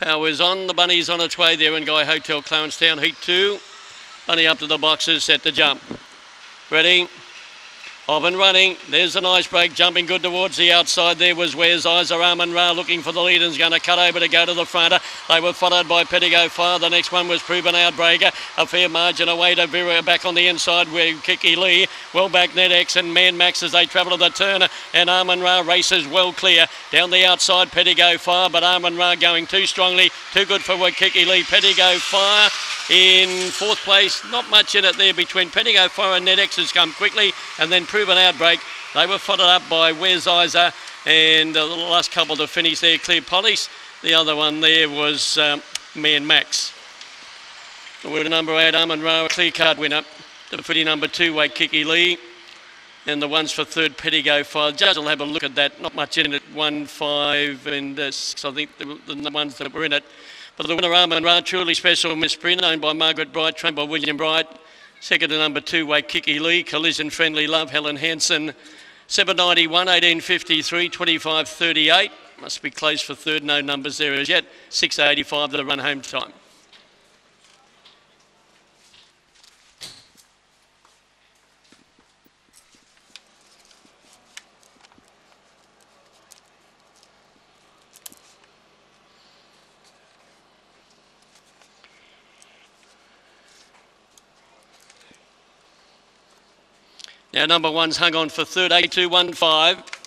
Power's on. The bunny's on its way there in Guy Hotel, Clarence Town, Heat 2. Bunny up to the boxes, set to jump. Ready? Off and running. There's a nice break, jumping good towards the outside. There was Where's Eyes Aman Ra looking for the lead and's going to cut over to go to the front. They were followed by Pettigo Fire. The next one was Proven Outbreaker. A fair margin away to Vera back on the inside Waikiki Lee. Well back Nedex and Man Max as they travel to the turn. And Aman Ra races well clear. Down the outside, Pettigo Fire, but Aman Ra going too strongly. Too good for Kiki Lee. Pettigo Fire in fourth place. Not much in it there between Pettigo Fire and Nedex has come quickly. And then proven outbreak. They were followed up by Wes Isa and the last couple to finish there, Clear Police. The other one there was um, and Max. We're number eight, Armand Ra, clear card winner. The footy number two, Waikiki Lee. And the ones for third, Pettigo Fire. Judge will have a look at that. Not much in it. One, five, and uh, six. I think the, the ones that were in it. But the winner, Armand Ra, truly special Miss Sprint, owned by Margaret Bright, trained by William Bright. Second to number two, Waikiki Lee, Collision Friendly Love, Helen Hanson. 791, 1853, 2538. Must be close for third, no numbers there as yet. 685 the run home time. Now number one's hung on for third, 8215.